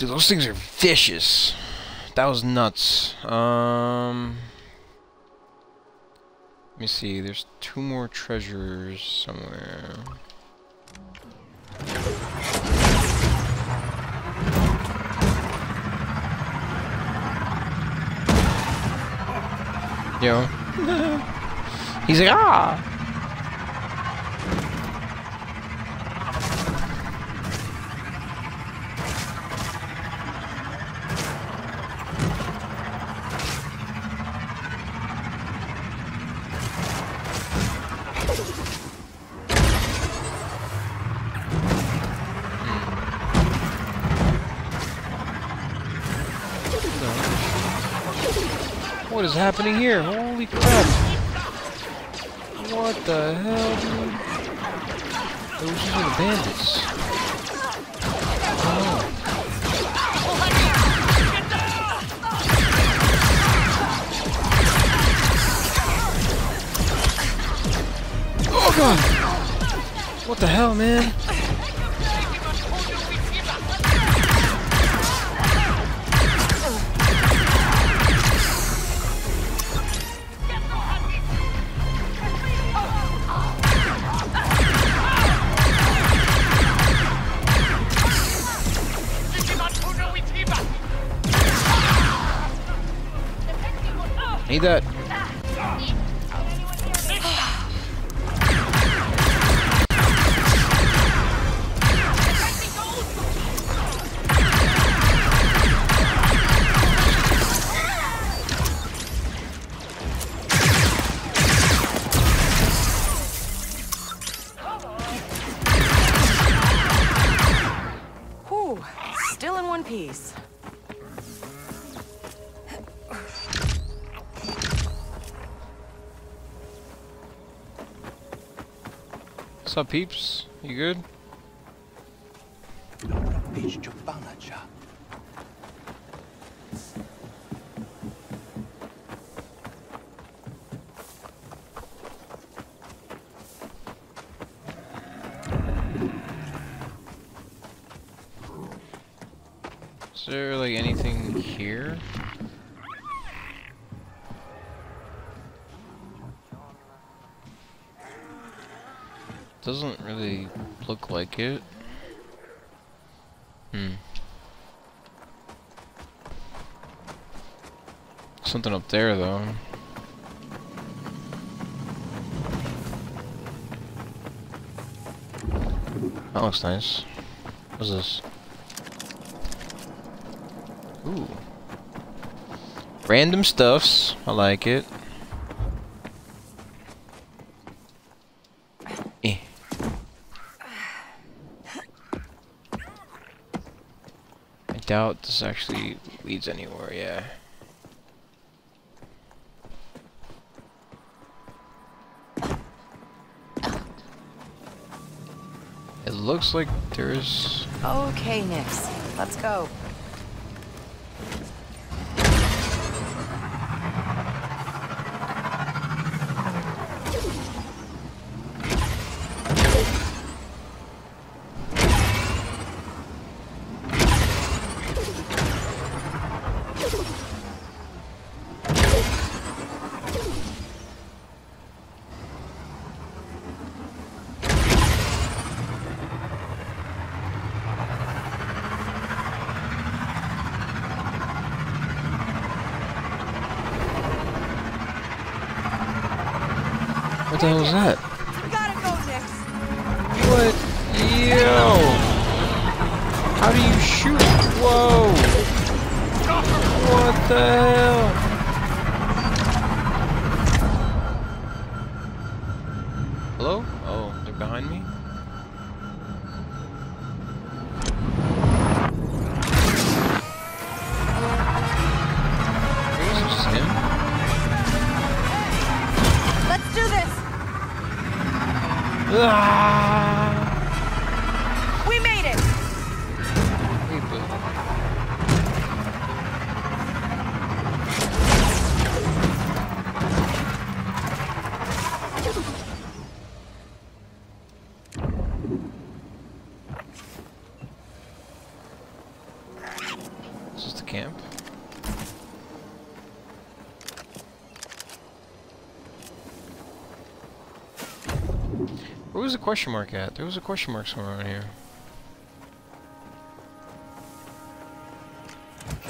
Dude, those things are vicious. That was nuts. Um... Let me see, there's two more treasures somewhere. Yo. He's like, ah! What is happening here? Holy crap! What the hell, dude? Those are the bandits. Oh. Oh god! What the hell, man? Need that. Up, peeps? You good? Is there like anything here? Doesn't really look like it. Hmm. Something up there though. That looks nice. What's this? Ooh. Random stuffs. I like it. Doubt this actually leads anywhere, yeah. It looks like there's Okay, Nix, let's go. What the hell is that? We gotta go, Nix. What? Yo! How do you shoot? Whoa! What the hell? Was a question mark at? There was a question mark somewhere around here.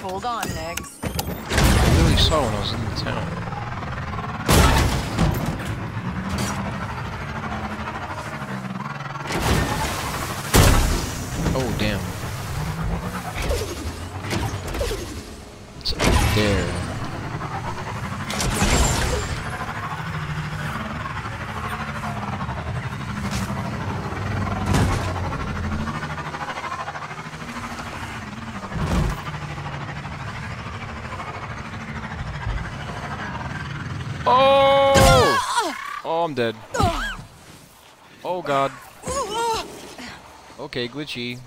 Hold on, Nix. I literally saw when I was in the town. I'm dead. Oh, God. Okay, glitchy.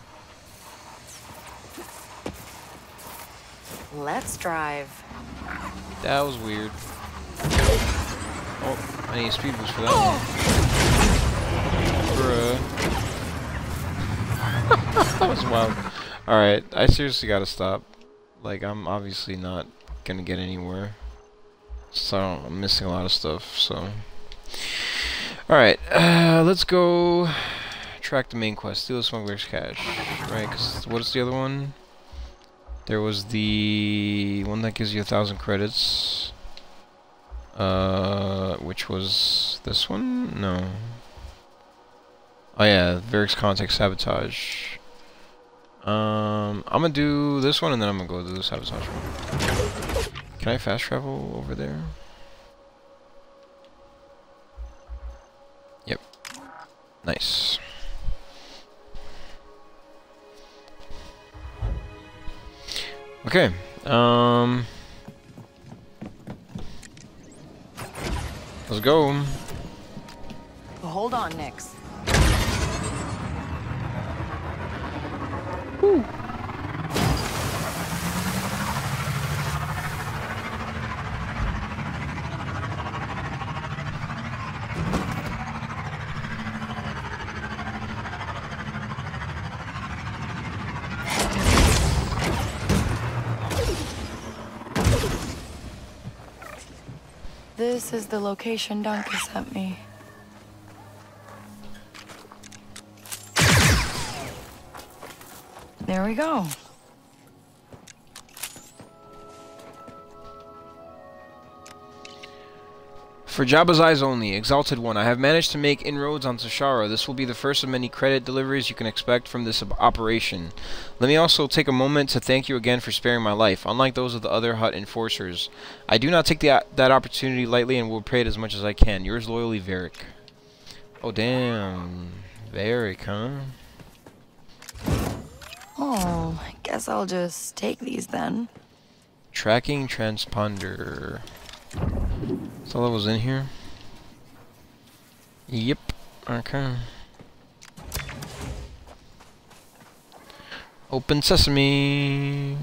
Let's drive. That was weird. Oh, I need a speed boost for that one. Bruh. that was wild. Alright, I seriously gotta stop. Like, I'm obviously not gonna get anywhere. So, I'm missing a lot of stuff, so... Alright, uh, let's go track the main quest. Steal the smuggler's cash. Right, because what is the other one? There was the one that gives you a thousand credits. Uh, which was this one? No. Oh yeah, Varric's contact sabotage. Um, I'm gonna do this one and then I'm gonna go do the sabotage one. Can I fast travel over there? Nice. Okay. Um. Let's go. Hold on, Nix. This is the location Donkey sent me. There we go. For Jabba's Eyes only, Exalted One, I have managed to make inroads on Toshara. This will be the first of many credit deliveries you can expect from this operation. Let me also take a moment to thank you again for sparing my life. Unlike those of the other Hutt enforcers, I do not take the, that opportunity lightly and will pray it as much as I can. Yours loyally, Varric. Oh, damn. Varric, huh? Oh, I guess I'll just take these then. Tracking transponder. That's all that was in here? Yep. Okay. Open sesame.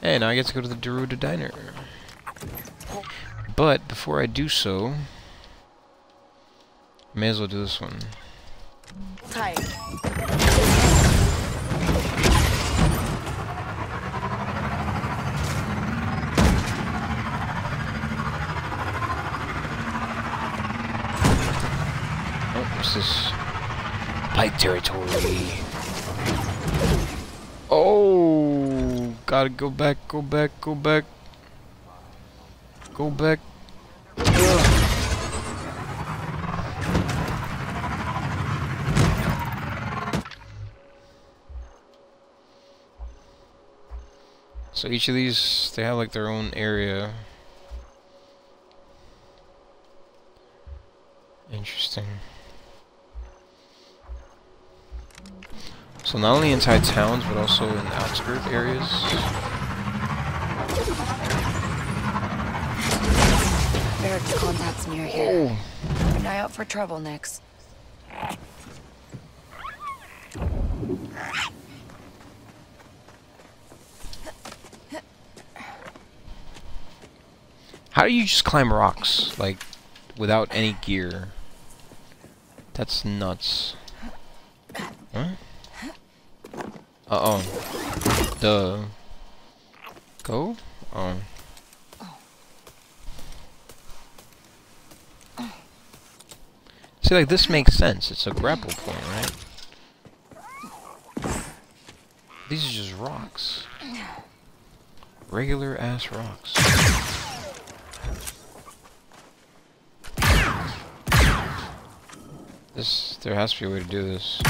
Hey, now I get to go to the Daruda Diner. But before I do so, may as well do this one. Tight. This? Pyke territory. Oh, gotta go back, go back, go back. Go back. So each of these, they have like their own area. Interesting. So not only inside towns, but also in outskirt areas. Barracks contacts near here. Oh, an eye out for trouble, Nix. how do you just climb rocks like without any gear? That's nuts. Huh? Uh oh. Duh. Go? Oh. See, like, this makes sense. It's a grapple point, right? These are just rocks. Regular ass rocks. This, there has to be a way to do this.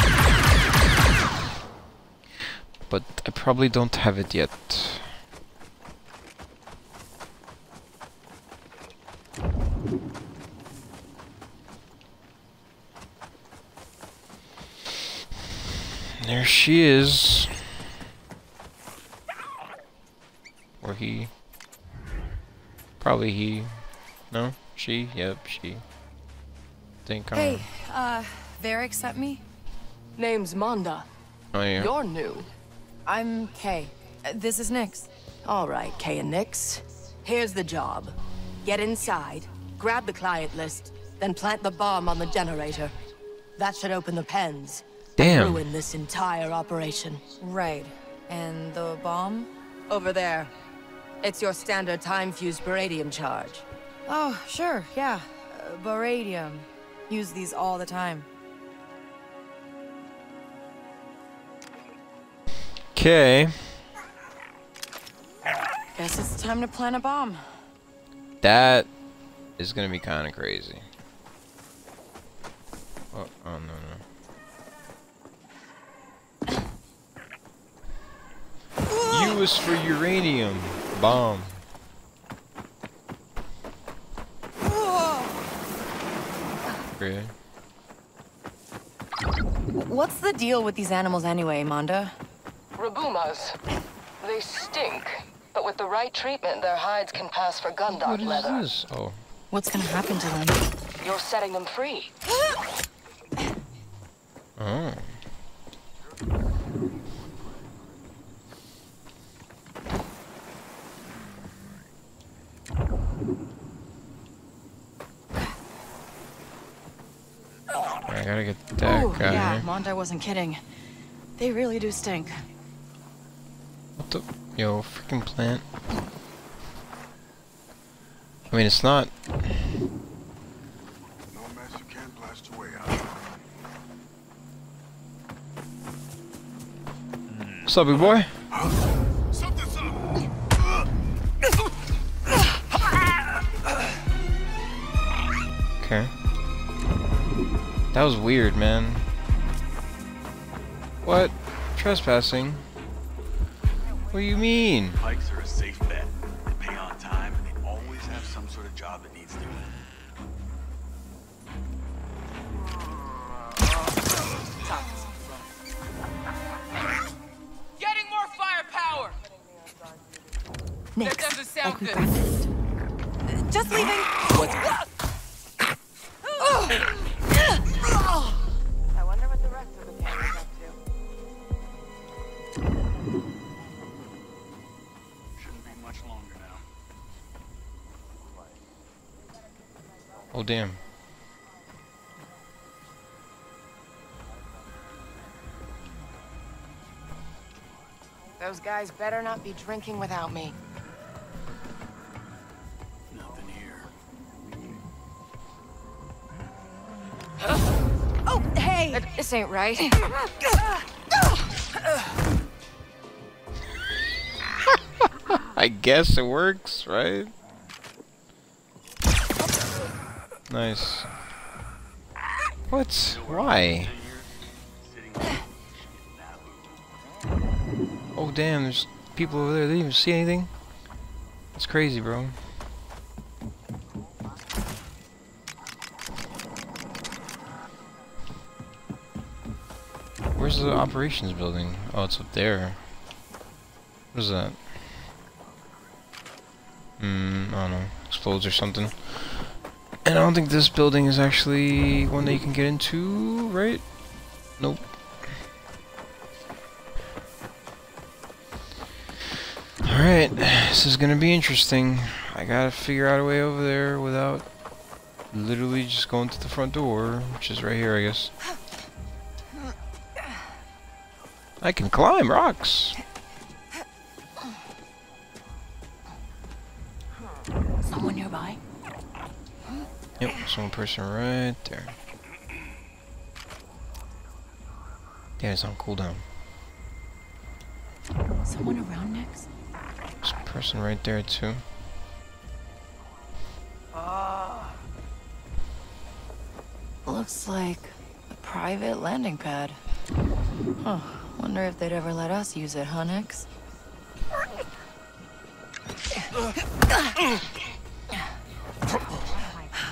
But I probably don't have it yet. There she is. Or he. Probably he. No? She? Yep, she. Think I'm... Hey, uh, Varric sent me? Name's Monda. Oh, yeah. You're new. I'm Kay. Uh, this is Nix. All right, Kay and Nix. Here's the job. Get inside, grab the client list, then plant the bomb on the generator. That should open the pens. Damn. Ruin this entire operation. Right. And the bomb? Over there. It's your standard time-fused baradium charge. Oh, sure, yeah. Uh, baradium. Use these all the time. Okay. Guess it's time to plant a bomb. That is gonna be kind of crazy. Oh, oh no no. U is for uranium bomb. Really? What's the deal with these animals anyway, Manda? Rabumas. They stink. But with the right treatment, their hides can pass for Gundog What is leather. this? Oh, What's gonna happen to them? You're setting them free. oh. I gotta get that Ooh, guy. yeah, Manda wasn't kidding. They really do stink. What the? Yo, freaking plant. I mean, it's not. No mess you can't blast your way out. What's up, big boy? Okay. That was weird, man. What? Trespassing? What do you mean? Pykes are a safe bet. They pay on time, and they always have some sort of job that needs doing. Getting more firepower! Nix, That doesn't sound like we good. practiced. Just leaving. I Oh, damn. Those guys better not be drinking without me. Nothing here. Oh, hey! This ain't right. I guess it works, right? Nice. What? Why? Oh damn, there's people over there. They didn't even see anything. It's crazy, bro. Where's the operations building? Oh, it's up there. What is that? Hmm, I don't know. Explodes or something. And I don't think this building is actually one that you can get into, right? Nope. Alright, this is gonna be interesting. I gotta figure out a way over there without literally just going to the front door, which is right here, I guess. I can climb rocks. Yep, there's one person right there. Yeah, it's on cooldown. Someone around next? There's a person right there too. Ah. Looks like a private landing pad. Huh. Wonder if they'd ever let us use it, huh, Nix?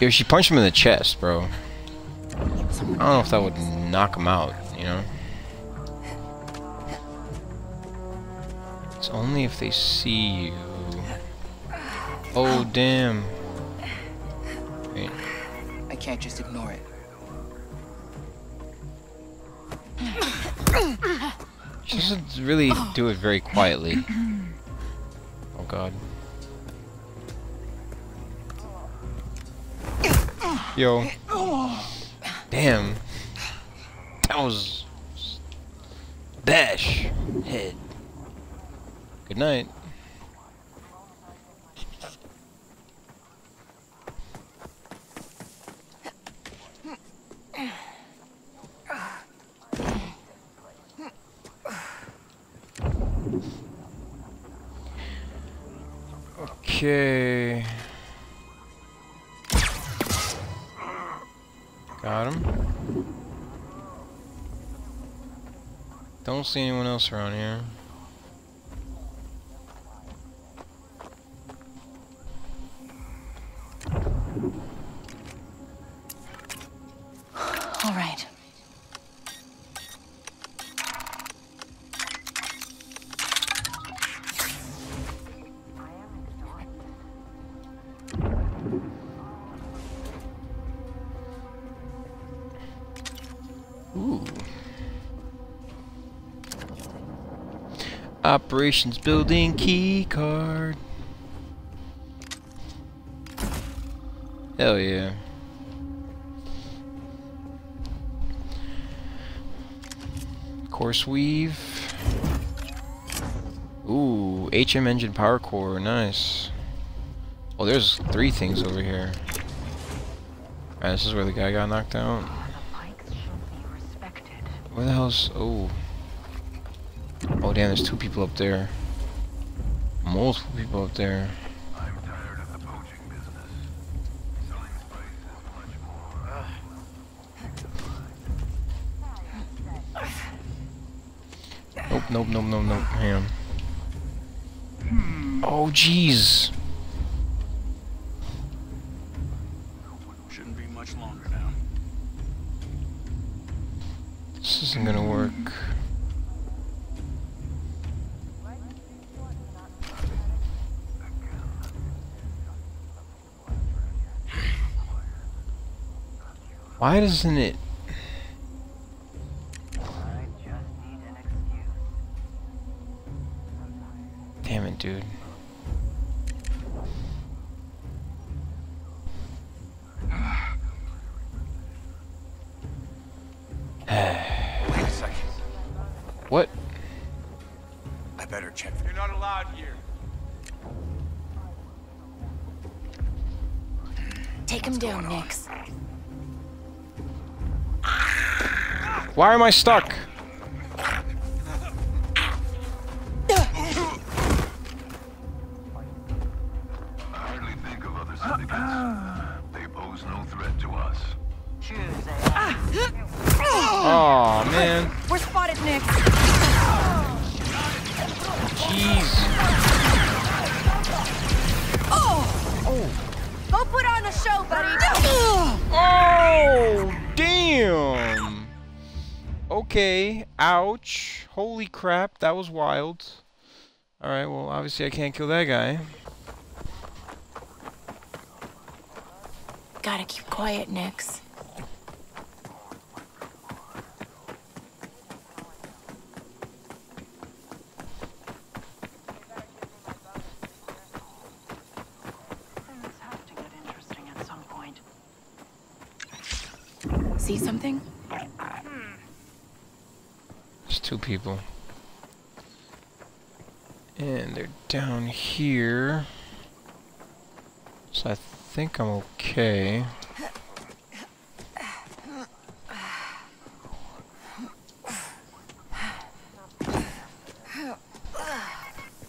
Yo, she punched him in the chest, bro. I don't know if that would knock him out, you know? It's only if they see you. Oh, damn. Wait. I can't just ignore it. She doesn't really do it very quietly. Oh, God. Yo. Damn. That was... Bash. Head. Good night. Okay. Don't see anyone else around here. Operations building key card. Hell yeah. Course weave. Ooh, HM engine power core, nice. Oh, there's three things over here. Alright, this is where the guy got knocked out. Where the hell's... Oh. Oh, damn, there's two people up there. Multiple people up there. I'm tired of the poaching business. Selling spice is much more. Nope, nope, nope, nope, nope. Hang on. Oh, jeez. Shouldn't be much longer now. This isn't gonna work. Why doesn't it? Why am I stuck? Holy crap, that was wild. Alright, well, obviously I can't kill that guy. Gotta keep quiet, Nix. Things have two people. And they're down here. So I think I'm okay.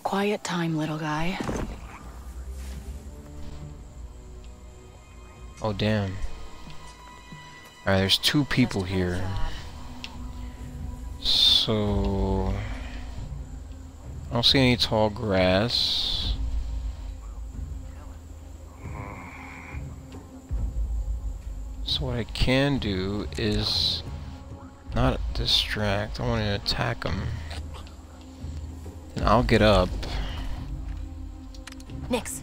Quiet time, little guy. Oh, damn. Alright, there's two people here. So... I don't see any tall grass. So what I can do is not distract. I want to attack him. And I'll get up. Nix,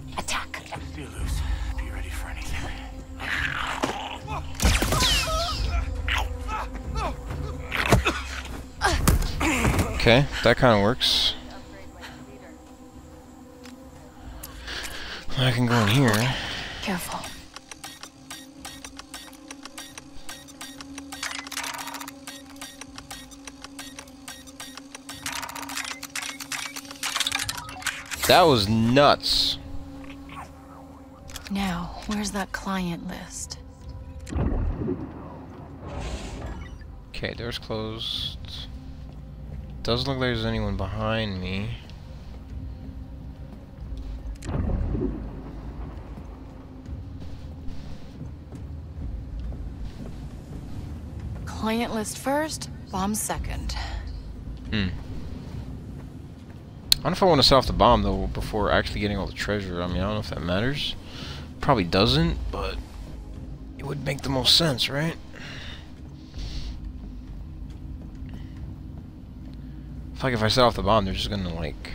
Okay, that kind of works. I can go in here. Careful. That was nuts. Now, where's that client list? Okay, door's closed. Doesn't look like there's anyone behind me. Client list first, bomb second. Hmm. I don't know if I want to set off the bomb though before actually getting all the treasure. I mean, I don't know if that matters. Probably doesn't, but it would make the most sense, right? I feel like if I set off the bomb, they're just gonna like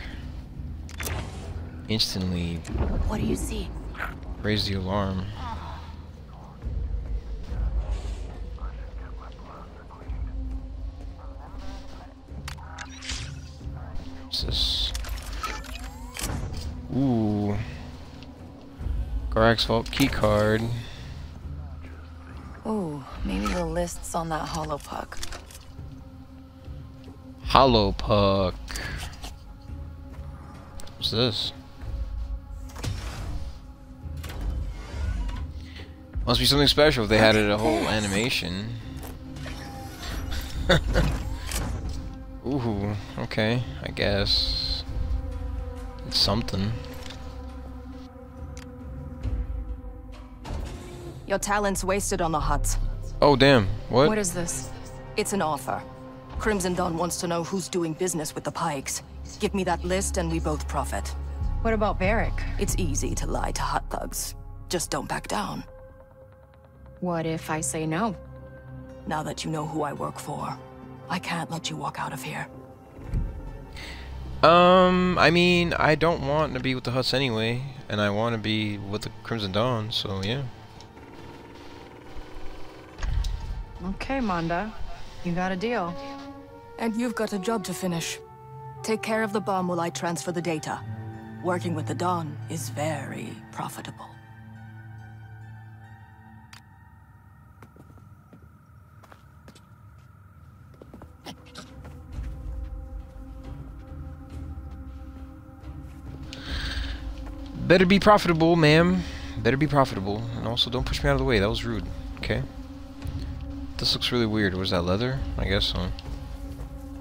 instantly What do you see? raise the alarm. What's this? Ooh. Garax Vault key card. Ooh, maybe the list's on that hollow puck. Hollow puck. What's this? Must be something special if they had it a whole animation. Ooh, okay, I guess. It's something. Your talent's wasted on the Hutts. Oh, damn. What? What is this? It's an offer. Crimson Dawn wants to know who's doing business with the Pykes. Give me that list and we both profit. What about Barrick? It's easy to lie to Hutt thugs. Just don't back down. What if I say no? Now that you know who I work for, I can't let you walk out of here. Um, I mean, I don't want to be with the Hutts anyway, and I want to be with the Crimson Dawn, so yeah. Okay, Manda. You got a deal. And you've got a job to finish. Take care of the bomb while I transfer the data. Working with the Dawn is very profitable. Better be profitable, ma'am. Better be profitable. And also, don't push me out of the way. That was rude. Okay. This looks really weird. Was that leather? I guess so.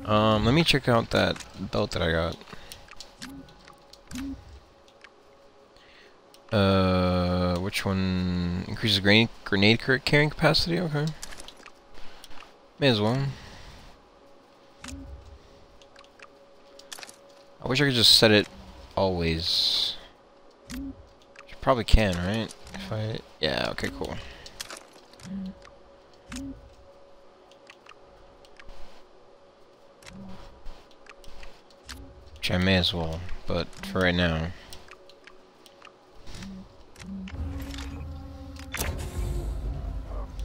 Um, let me check out that belt that I got. Uh, which one increases grenade grenade carrying capacity? Okay. May as well. I wish I could just set it always. You probably can, right? If I yeah, okay, cool. Which I may as well, but for right now.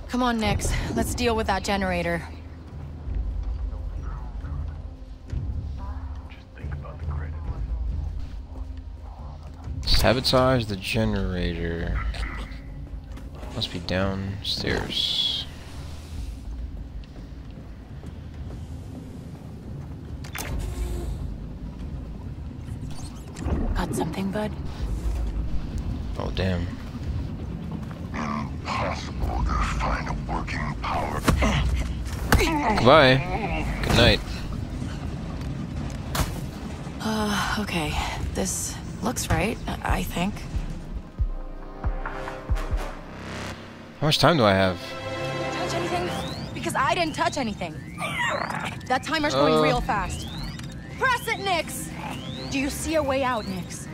Come on, Nix. Let's deal with that generator. Just think about the credits. Sabotage the generator. Must be downstairs. Got something. Oh damn. Impossible to find a working power. Goodbye. Good night. Uh, okay. This looks right, I I think. How much time do I have? Touch anything? Because I didn't touch anything. That timer's going Uh. real fast. Press it, Nix! Do you see a way out, Nix?